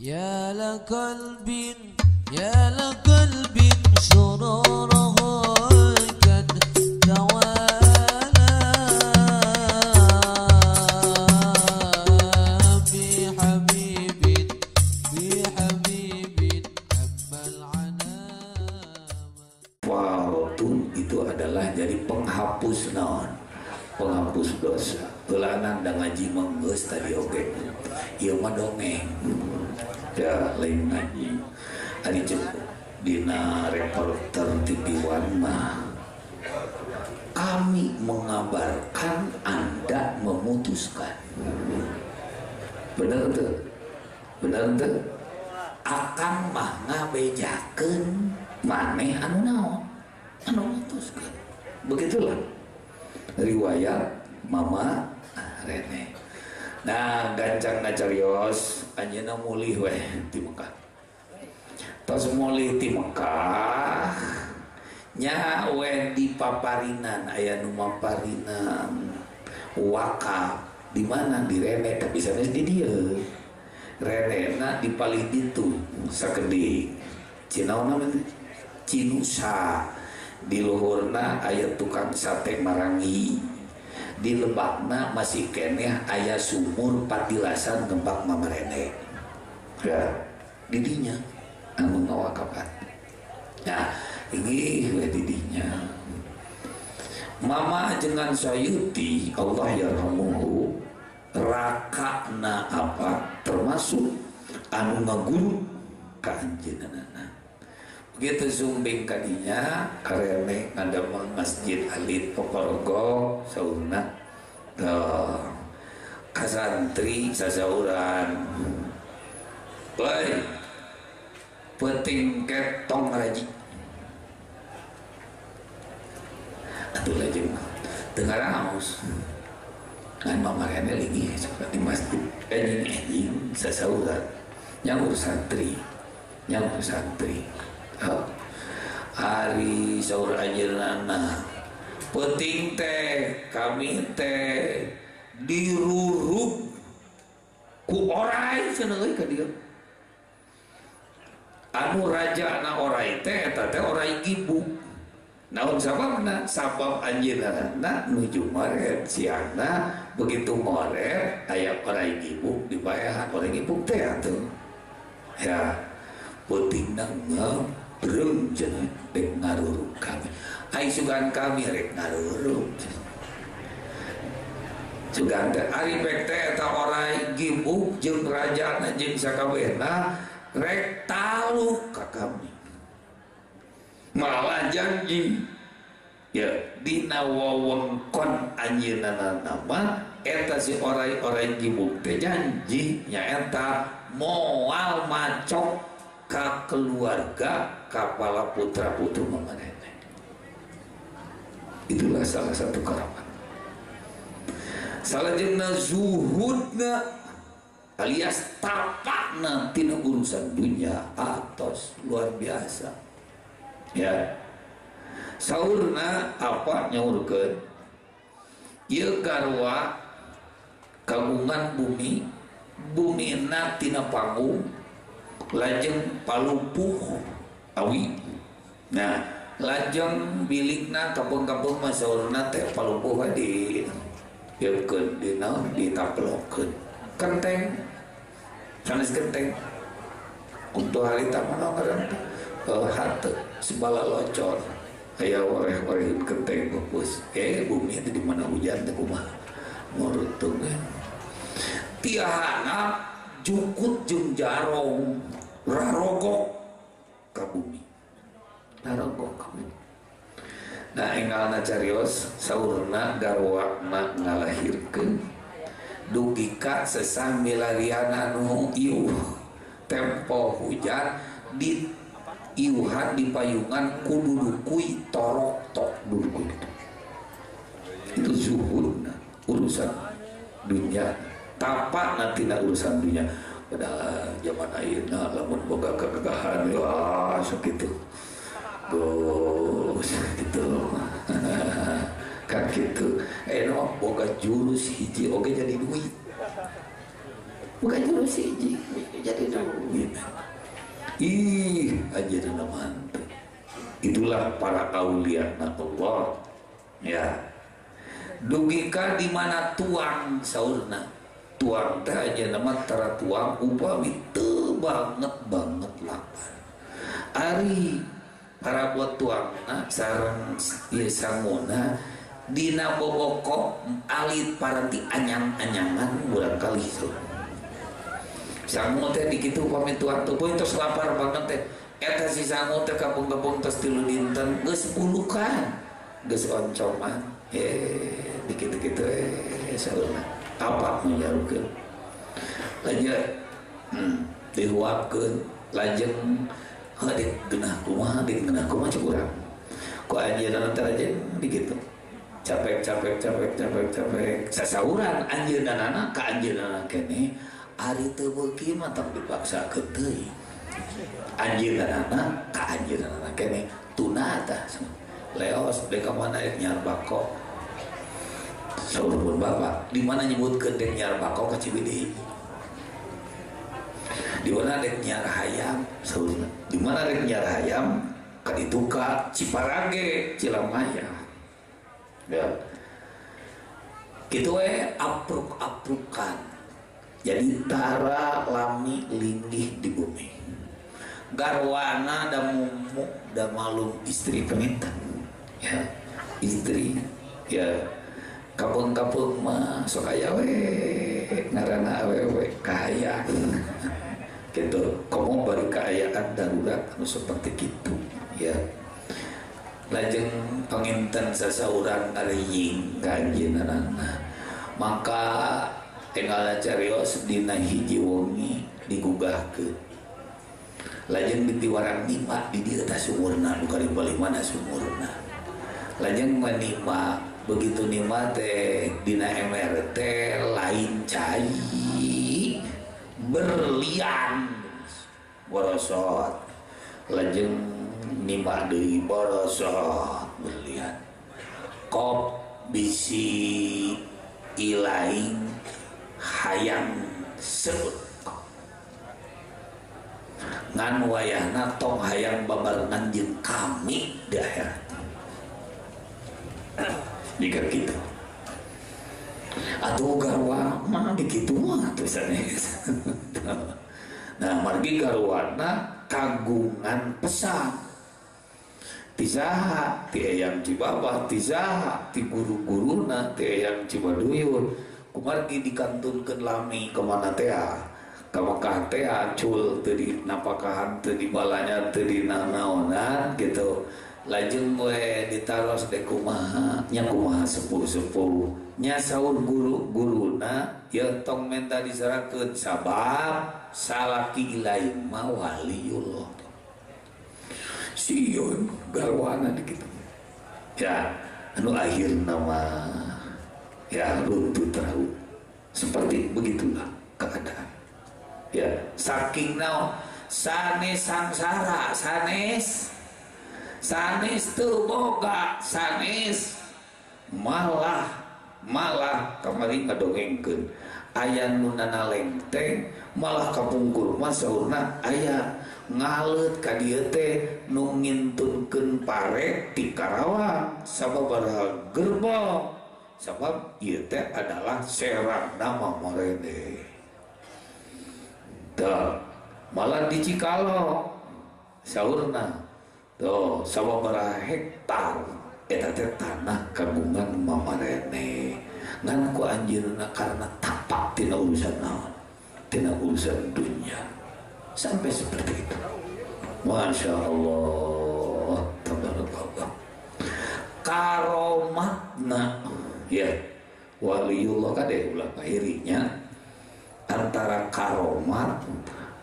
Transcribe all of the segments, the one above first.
يا لقلب يا لقلب سراره mengabarkan Anda memutuskan. Bener tuh Bener tuh Akang mah ngabejakeun maneh anu naon? Anu mutuskan begitulah riwayat mama Rene. Nah gancang ngacarios anjeuna mulih weh di Mekah. Tos mulih di Mekah nya weh di paparinan nu maparinan. Wakaf di mana? Di rene tapi sana di dia rene na di paling itu sakede cina namanya cinusa. Di luhurna ayat tukang sate marangi. Di lebakna masih kene ayah sumur patilasan tempat mama rene. Ya. Didinya anu ngawakapan nah ini didinya mama dengan sayuti Allah yarhamuhu rakakna apa? Termasuk anu ngaguru ka anjeunana begitu zumbing kadinya karene ngadamel masjid alit Pokorogo sauna kasantri sasauran. Woi penting ketong raji ngaraos ngan mamahana lagi seperti masjid anjing anjing sasaudan nyaur santri nyaur santri hari ah, sahur anjeunna penting teh kami teh dirurup ku orai cenah euy ka dieu anu raja na orai teh eta teh orai gibuk naon sababna sabab anjeunna nuju maret siangna begitu maret aya orang ibu dibayar. Orang ibu teh atuh. Ya putingna ngebrung jeung dek ngaruruk kami. Ai sugan kami rek ngaruruk sugan teh ari pek teh eta orang ibu jeung kerajaan jeung sakabehna rek taluk ka kami. Malah janji ya dina wewengkon anjeunna nama eta si orai-orai gibuk teh janji nya eta moal macok ka keluarga kepala putra putri mama nenek itulah salah satu karamat salah jena zuhudna alias tapakna tina urusan dunia atos luar biasa ya. Sauna apa nyaurkeun? Ieu garwa kagungan bumi bumina tina panggung lajeng palupuh awi. Nah lajeng milikna kampung-kampung masaurna teh palupuh di ieukeun di naon? Ditaplokeun kenteng. Sanes kenteng. Untuk hal itu mana sebala locor. Aya oreh-oreh genteng pupus eh bumi itu di mana hujan teh kumaha ngurutung tiahana jukut jeung jarong rarogok ka bumi. Rarogok ka bumi. Nah enggalna carios saurna garwana ngalahirkeun. Dugi ka sesami larian anu iuh tempo hujan di iuhan di payungan kudu dukui torok tok dukui itu zuhurna urusan dunia. Tapak nanti urusan dunia. Pada zaman ayeuna lamun boga kegagahan wah sakitu Gus gitu kan gitu. Eh no boga jurus hiji oke jadi duit. Bukan jurus siji jadi duit ih aja mantu. itulah para aulia Allah ya. Dugika di mana tuang saurna? Tuang teh aja nama tara tuang upami te banget banget lapar Ari para buat tuang sarang ya sanguna dina bobokok alit para ti anyang-anyangan bulan kali. sauna sangu teh di kitu pamit tuang tuh poin terus lapar banget teh. Eta si sangu teh kapung-kapung terus tilu dinten geus bulukan geus oncoman. Eh dikit gitu eh saudara apa menyarukeun lanjut hmm, dihuapkeun lajeng. Hadik genah kumaha dik genah kumaha cek urang? Ku anjeunna nanti aja begitu capek capek capek capek capek. Sasauran nana ka anjeunna kene Ari tebuki mantap dipaksa ketui anjir dan anak ke anjir dan anak kene tuna atas leos deka mana dek nyar bako pun bapak di mana nyebut ke dek nyar bako ke cibidi di mana dek nyar hayam sebelumnya di mana dek nyar hayam kadituka ciparage cilamaya ya gitu eh apruk aprukan jadi tara lami linggih di bumi. Garwana da mumu da malum istri pengintan ya istri. Ya kapung-kapung mah sok aya we ngarana awewe kaya. Gitu. Komo bari keayaan darurat anu seperti itu ya. Lajeng penginten sasauran ariying kanjeunana maka tinggal carios dina hiji wongi digugahkeun lajeng ditiwaran nima di dieu tah sumurna nu kalimba mana sumurna. Lajeng menima begitu nima teh dina MRT lain cai berlian. Borosot. Lajeng nima deui borosot berlian. Kop bisi ilaing hayang sebut ngan wayahna tong hayang babarengan jeung kami di akhirat. Jika gitu atau garwa mah begitu mah nah margi garwana kagungan pesan. Tisaha ti ayam cibabah tisaha ti guru-guruna ti ayam cibaduyur kumargi dikantunkan lami kemana teh ah? ke Mekah teh ah, acul tadi napakahan tadi balanya tadi nanaonan gitu. Lajeng gue ditaros de kumaha nya kumaha sepuh sepuh nya sahur guru guruna ya tong menta diserahkan sabab salaki lain mah waliullah siun garwana dikit. Ya anu akhir nama ya runtuh terau seperti begitulah keadaan. Ya saking naon sanes sangsara sanes. Sanes tuh boga sanes. Malah malah kemarin ngadongengkeun. Aya nu lengteng malah kapungkur mah saurna aya ngalet ka dieu teh nu ngintunkeun pare ti gerbong sabab ieu teh adalah serang nama marene Tuh, malah di Cikalo. Saurna. Tuh sababaraha hektar. Eta teh tanah kagungan mamarene ngan ku anjeunna karena tapak tina urusan naon? Tina urusan dunia. Sampai seperti itu. Masya Allah. Tabarakallah. Karomatna ya waliullah kade ulah kahirinya antara karomat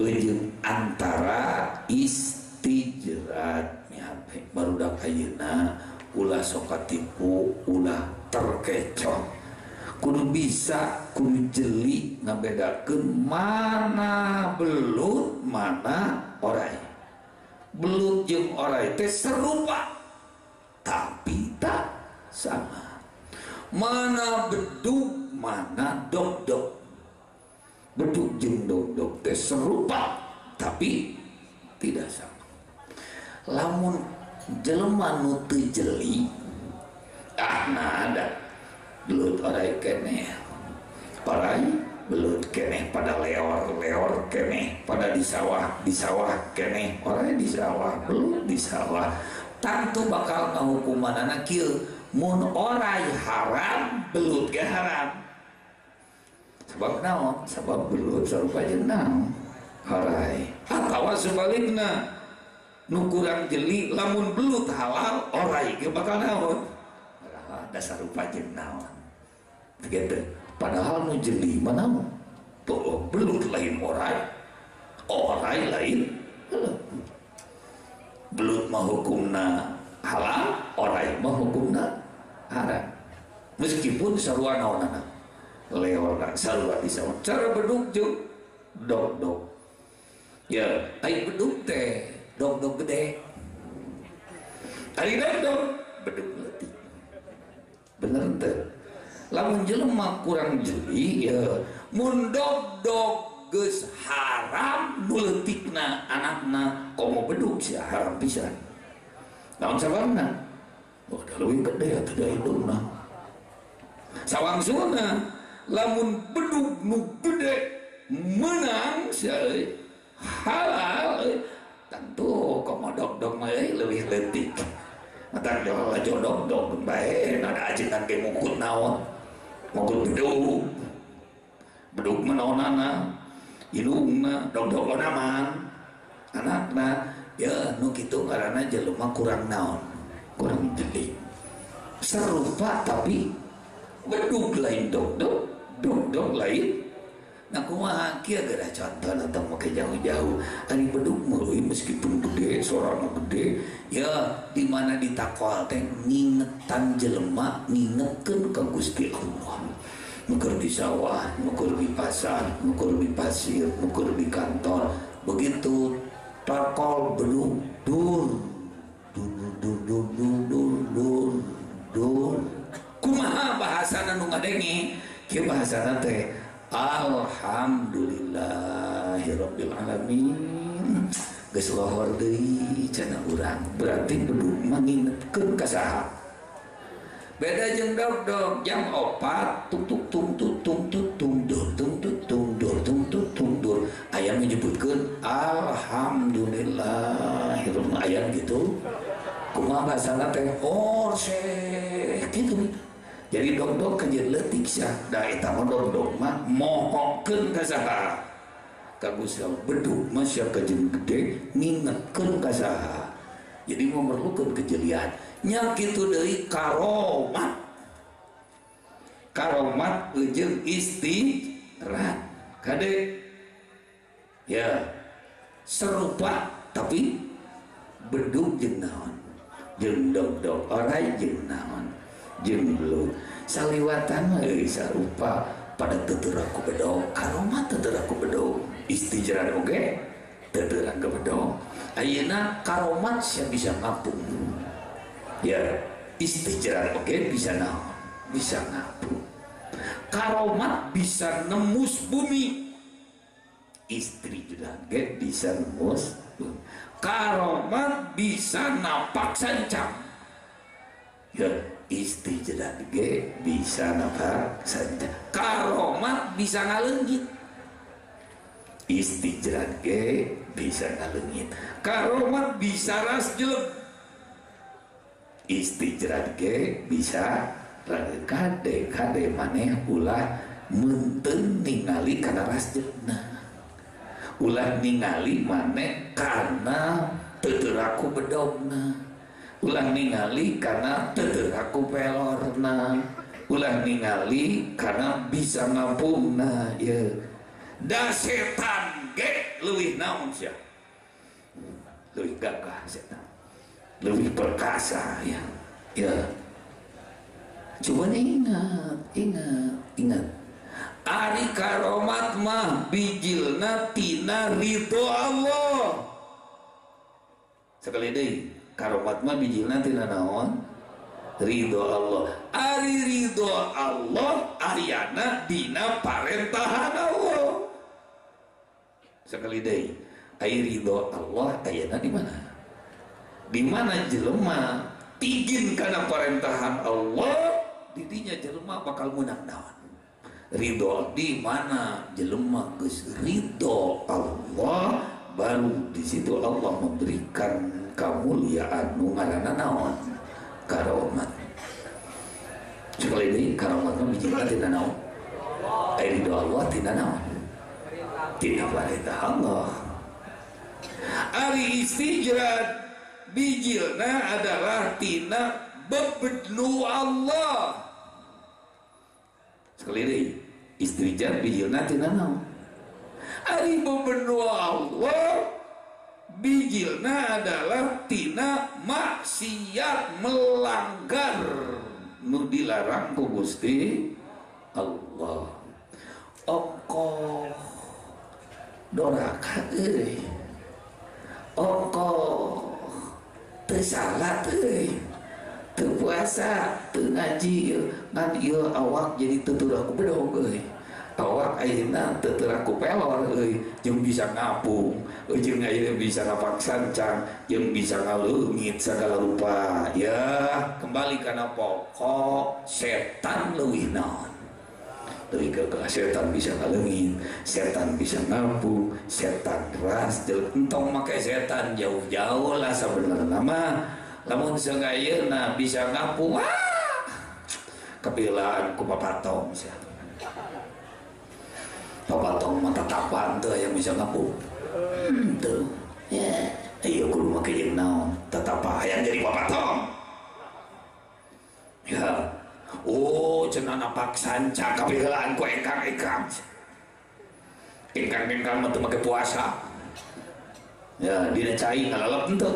ujung antara istijrat nyape baru dak ayeuna ulah soka tipu ulah terkecoh. Kudu bisa kudu jeli ngabedakeun mana belut mana orai. Belut jeung orai teh serupa tapi tak sama mana beduk? Mana dok-dok beduk jeung dogdog teh serupa tapi tidak sama. Lamun jelema nu jeli ah nah ada belut orai keneh. Orai belut keneh pada leor leor keneh pada di sawah di sawah keneh. Orai di sawah belut di sawah. Tentu bakal ngahukuman anak kieu mun orai haram belut ge haram. Sebab naon? Sebab belut sarupa jeung naon orai. Atawa sebalikna nu kurang jeli lamun belut halal orai ge bakal naon? Dasar rupa jeung begitu. Padahal nu jeli mana belut lain orai. Orai lain belut. Mah hukumna halal orai mah hukumna haram meskipun sarua naonana kan sarua di sana. Cara beduk jeung dog dog ya ai beduk teh dog dog gede. Ari dog dog beduk leutik bener teh lamun jelema kurang jeli ya mun dog dog geus haram nu leutikna anakna komo beduk sia haram pisan. Naon sababna Oh, udah lebih gede ya tidak hidung nah sawangsuna lamun beduk nu gede menang sekali halal eh, tentu komodok dong mai eh, lebih lentik Atang doa jodoh dong baik ada ajitan ke mukut naon. Mukut beduk. Beduk menonana ilungna dong dong naman. Anakna ya nu gitu karena jelema kurang naon kurang jeli serupa tapi beduk lain dog dog dog dog lain Nah, kumaha kia gara contoh atau mau ke jauh-jauh. Ari beduk meuli meskipun gede, suaranya gede, ya di mana ditakwal teh ngingetan jelema ngingetkeun ka Gusti Allah. Mukur di sawah, mukur di pasar, mukur di pasir, mukur di kantor. Begitu takol beduk dur kumaha bahasa nu ngadengi? Kieu bahasa teh alhamdulillahirabbil alamin geus lohor deui cenah urang. Berarti kudu mangingetkeun ka saha. Beda jeung dog dog jam opat tung tung tung tung tung tung tung dur tung tung tung dur tung tung tung dur. Ayam menyebutkan alhamdulillah ayam gitu. Kumaha bahasana teh orse gitu. Jadi dog-dog kerja letik sih da eta mah dog-dog mah mohokeun ka saha ka Gusti Allah beduk mah sia gede ngingetkeun ka saha jadi memerlukan kejelian. Nya kitu deui karomat. Karomat jeung istirahat. Kade ya serupa tapi beduk jeung naon jeung dog-dog orai jeung naon jeung belut saliwatan euy sarupa pada teteraku bedog karoma teteraku bedog istijrat oge teteraku bedog ayeuna karomat sia bisa ngapung. Ya istijrat oge bisa naon bisa ngapung. Karomat bisa nembus bumi. Istri juga bisa nembus bumi karomat bisa napak sancang. Ya istri jedat ge bisa napak sancang. Karomat bisa ngalenggit istri jedat ge bisa ngalenggit karomat bisa ras jelek istri jedat ge bisa rangkade kade maneh ulah menten ningali kana ras jelek nah. Ulah ningali maneh karena teteraku bedogna ulah ningali karena teteraku pelorna. Ulah ningali karena bisa ngampungna ya. Da setan ge leuwih naon sia? Leuwih gagah setan lebih perkasa ya. Ya. Coba ingat ingat ingat Ari karomat mah bijilna tina ridho Allah. Sekali deh karomat mah bijilna tina naon? Ridho Allah. Ari ridho Allah ayana dina parentahan Allah. Sekali deh air ridho Allah ayana di mana? Di mana jelema? Tigin karena perintahan Allah didinya jelema bakal menang naon ridho di mana? Jelema geus ridho Allah baru di situ Allah memberikan kemuliaan. Nu ngaranna naon? Karomat. Sekali deui karomat mah bijina tina naon? Ai ridho Allah tina naon? Tina perintah Allah. Ari istijrad bijilna adalah tina bebedlu Allah. Sekali deui istijrad bijilna tina naon ari bebedlu Allah bijilna adalah tina maksiat melanggar. Nu dilarang Gusti Allah. Ongko doraka euy. Ongko teu salat euy. Teu puasa teu ngaji ngan ieu awak jadi tutur aku bedog euy awak ayeuna teu teu aku pelor euy jeung bisa ngapung jeung ayeuna bisa ngapak sancang jeung bisa ngaleungit segala rupa. Ya kembali karena pokok setan leuwih naon dari ke setan bisa ngalengin setan bisa ngapung setan ras jeung entong make setan jauh-jauh lah sebenarnya. Nama lamun sagayeuna bisa ngapung. Ah kepilaan ku papatong sia papatong mata tapan tuh yang bisa ngapung hmm, tuh ya ayo kudu make jeung naon tetapa hayang jadi papatong! Ya. Oh cenana paksanca kapilaan ku engkang-engkang engkang-engkang mah teu make puasa ya dina cai ngalalap henteu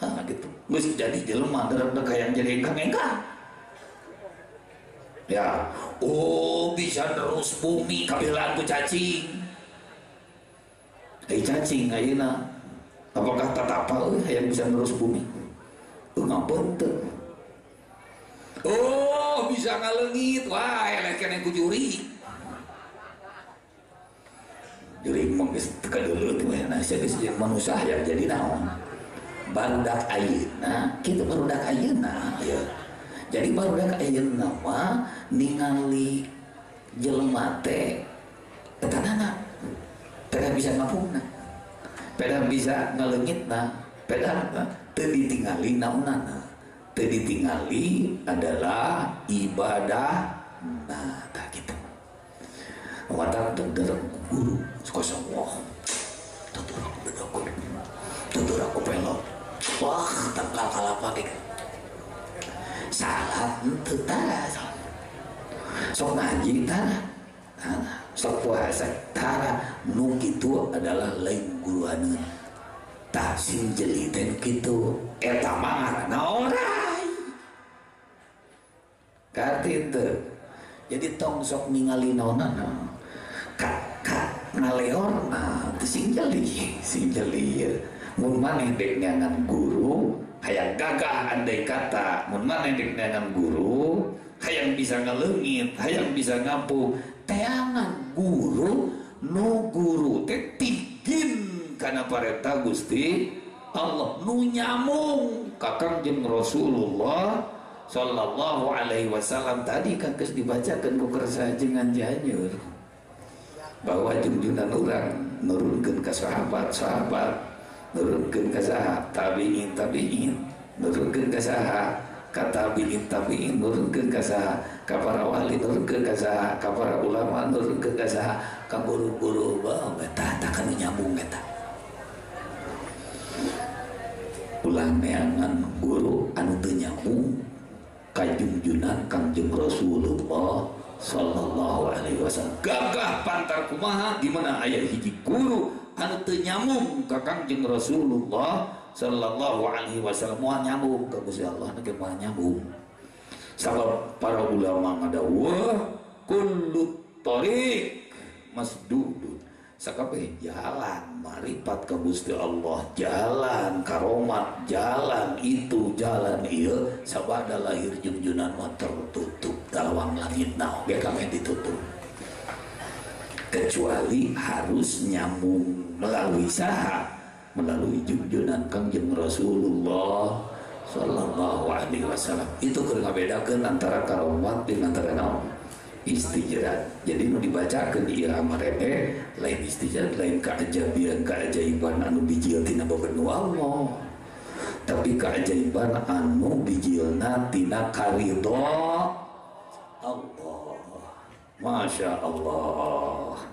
ha gitu. Geus jadi jelema derek hayang jadi engkang-engkang ya oh bisa terus bumi kapilaan ku cacing Hei cacing ayeuna apakah tatapa euy hayang bisa terus bumi Euy ngampun teu Oh, bisa ngalengit. Wah, elek kene ku juri. Juri mah geus kadeuleut we na sia geus jeung manusia yang jadi naon. Barudak ayeuna, kitu barudak ayeuna ya. Jadi barudak ayeuna mah ningali jelema teh etanana. Peda bisa ngapungna. Peda bisa ngaleungitna. Peda teu ditingali naonana teu ditingali adalah ibadah nah tak gitu wadah dengder guru suka Allah tutur aku bedokun tutur aku pelok. Wah tanggal kalapa gitu salat ente tara sok ngaji tara. Sok puasa. Tara nu kitu adalah lain guruaneun tak sim jeliten kitu eta mah ngaranna orai. Itu jadi tong sok ningali naonana kak kak ngaleor nah sing jeli sing jeli mun maneh dek guru hayang gagah andai kata mun dek ngangan guru hayang bisa ngaleungit hayang bisa ngampung. Teangan guru nu guru teh tigin karena pareta Gusti Allah. Nu nyamung kakang jeung Rasulullah sallallahu alaihi wasallam. Tadi kan kes dibacakan ku kersa jengan janyur bahwa junjunan orang nurunkeun ke sahabat sahabat nurunkeun ka saha tabiin tabiin. Nurunkeun ka saha katabiin tabiin nurunkan kasaha ka para wali nurunkeun ka saha ka para ulama nurunkeun ka saha ka guru-guru bae eta takana nyambung eta ulah neangan guru anu teu nyambung ka jungjunan Kangjeng Rasulullah. Sallallahu alaihi wasallam. Gagah pantar kumaha? Di mana aya hiji guru? Anu teu nyambung ka kangjeng Rasulullah sallallahu alaihi wasallam. Moal nyambung ka Gusti Allah nage moal nyambung. Sabab para ulama ngadawuh kullu tariq masdudun. Sakabeh jalan maripat ke Gusti Allah. Jalan karomat jalan itu jalan iya. Sabada lahir junjunan mah tertutup dalawang langit naon. Ge kami ditutup. Kecuali harus nyambung melalui saha. Melalui junjunan kangjeng Rasulullah Sallallahu Alaihi Wasallam. Itu keur ngabedakeun antara karomat dengan antara naon? Istijrat. Jadi nu dibacakeun di irama rebe lain istijrat lain keajabian keajaiban anu bijil tina babenu Allah tapi keajaiban anu bijilna tina karidho. Allah. Masya Allah